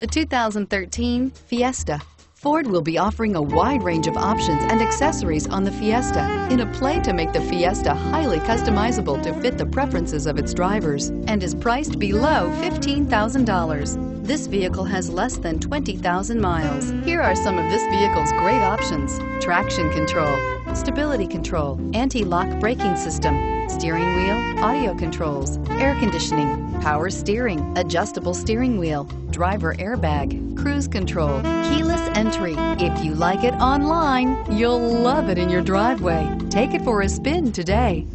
The 2013 Fiesta. Ford will be offering a wide range of options and accessories on the Fiesta in a play to make the Fiesta highly customizable to fit the preferences of its drivers and is priced below $15,000. This vehicle has less than 20,000 miles. Here are some of this vehicle's great options. Traction control, stability control, anti-lock braking system, steering wheel, audio controls, air conditioning, power steering, adjustable steering wheel, driver airbag, cruise control, keyless entry. If you like it online, you'll love it in your driveway. Take it for a spin today.